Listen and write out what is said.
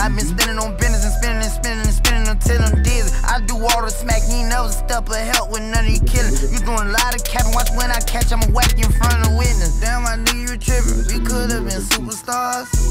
I been spending on business and spending and spending and spending until I'm dizzy. I do all the smack, you never step or help with none of you killing. You doing a lot of capping, watch when I catch, I'ma whack you in front of the witness. Damn, I knew you tripping. We could've been superstars.